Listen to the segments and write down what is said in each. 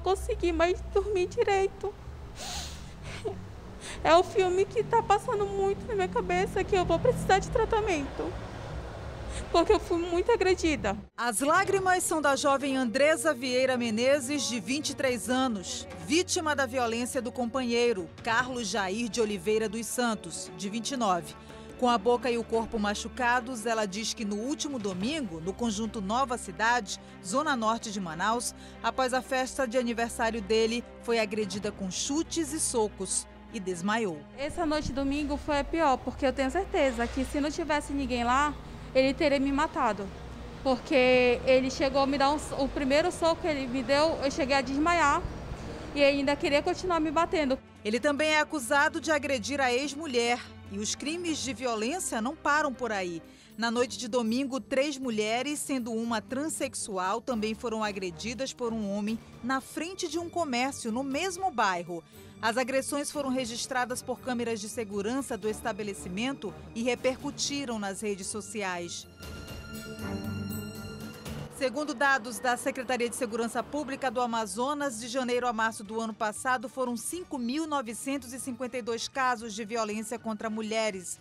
consegui mais dormir direito. É o filme que está passando muito na minha cabeça que eu vou precisar de tratamento. Porque eu fui muito agredida. As lágrimas são da jovem Andresa Vieira Menezes, de 23 anos, vítima da violência do companheiro, Carlos Jair de Oliveira dos Santos, de 29. Com a boca e o corpo machucados, ela diz que no último domingo, no conjunto Nova Cidade, zona norte de Manaus, após a festa de aniversário dele, foi agredida com chutes e socos e desmaiou. Essa noite domingo foi a pior, porque eu tenho certeza que se não tivesse ninguém lá, ele teria me matado. Porque ele chegou a me dar um, o primeiro soco que ele me deu, eu cheguei a desmaiar e ainda queria continuar me batendo. Ele também é acusado de agredir a ex-mulher e os crimes de violência não param por aí. Na noite de domingo, três mulheres, sendo uma transexual, também foram agredidas por um homem na frente de um comércio no mesmo bairro. As agressões foram registradas por câmeras de segurança do estabelecimento e repercutiram nas redes sociais. Segundo dados da Secretaria de Segurança Pública do Amazonas, de janeiro a março do ano passado foram 5.952 casos de violência contra mulheres.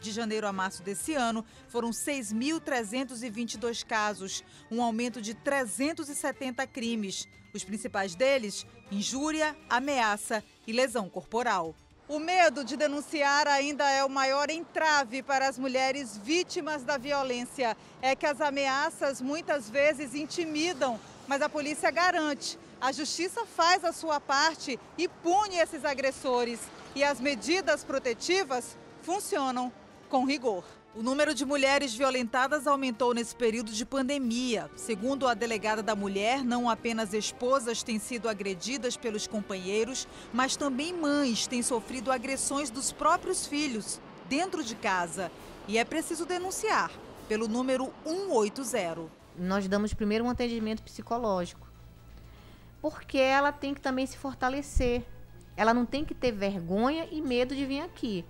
De janeiro a março desse ano, foram 6.322 casos, um aumento de 370 crimes. Os principais deles: injúria, ameaça e lesão corporal. O medo de denunciar ainda é o maior entrave para as mulheres vítimas da violência. É que as ameaças muitas vezes intimidam, mas a polícia garante. A justiça faz a sua parte e pune esses agressores. E as medidas protetivas funcionam com rigor. O número de mulheres violentadas aumentou nesse período de pandemia. Segundo a delegada da mulher, não apenas esposas têm sido agredidas pelos companheiros, mas também mães têm sofrido agressões dos próprios filhos dentro de casa. E é preciso denunciar pelo número 180. Nós damos primeiro um atendimento psicológico, porque ela tem que também se fortalecer. Ela não tem que ter vergonha e medo de vir aqui.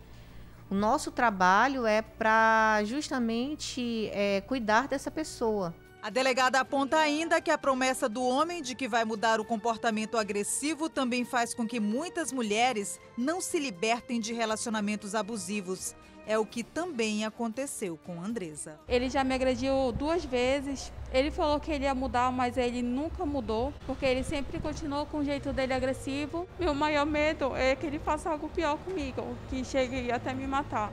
O nosso trabalho é para justamente é, cuidar dessa pessoa. A delegada aponta ainda que a promessa do homem de que vai mudar o comportamento agressivo também faz com que muitas mulheres não se libertem de relacionamentos abusivos. É o que também aconteceu com Andresa. Ele já me agrediu duas vezes. Ele falou que ele ia mudar, mas ele nunca mudou, porque ele sempre continuou com o jeito dele agressivo. Meu maior medo é que ele faça algo pior comigo, que chegue até me matar.